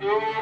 Yeah.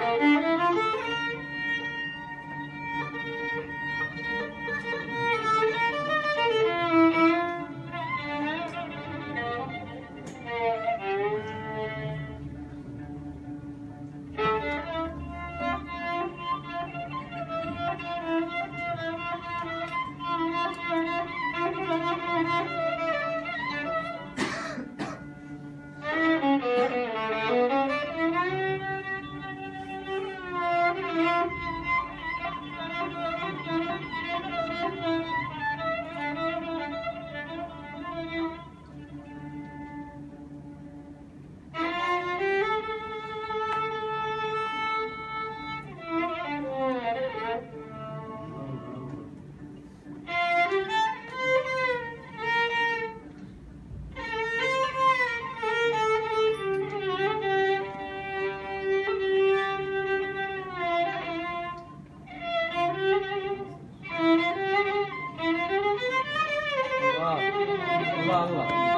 录了。